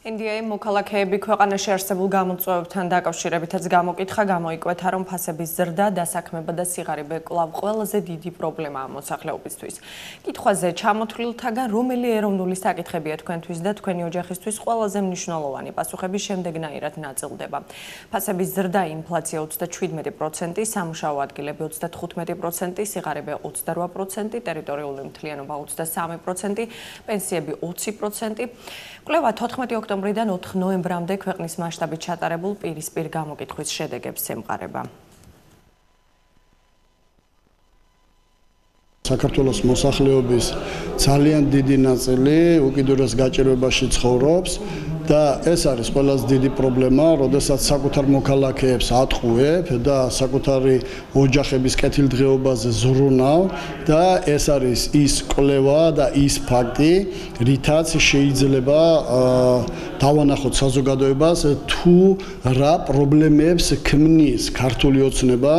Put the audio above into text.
NDA მოქალაქეები ქვეყანაში არსებულ გამოწვევებთან დაკავშირებითაც გამოკითხა გამოიკვეთა, რომ ფასების ზრდა, დასაქმება და სიღარიბე კვლავ ყველაზე დიდი პრობლემაა მოსახლეობისთვის. კითხვაზე ჩამოთვლილთაგან რომელი ეროვნული საკითხებია თქვენთვის და თქვენი ოჯახისთვის ყველაზე მნიშვნელოვანი პასუხები შემდეგნაირად ნაწილდება. ფასების ზრდა, ინფლაცია 37%, სამუშაო ადგილები 35%, სიღარიბე 28%, ტერიტორიული მთლიანობა 23%, პენსიები 20%. კვლევა 14 ოქტომბრიდან 4 ნოემბრამდე ქვეყნის მასშტაბით ჩატარებულ პირისპირ გამოკითხვის შედეგებს ემყარება. საქართველოს მოსახლეობის ძალიან დიდი ნაწილი უკიდურეს გაჭირვებაში ცხოვრობს და ეს არის ყველაზე დიდი პრობლემა, როდესაც საკუთარ მოქალაქეებს ატყუებ და საკუთარი ოჯახების კეთილდღეობაზე ზრუნავ და ეს არის ის კვლევა და ის ფაქტი, რითაც შეიძლება დავანახოთ საზოგადოებას თუ რა პრობლემებს ქმნის ქართული ოცნება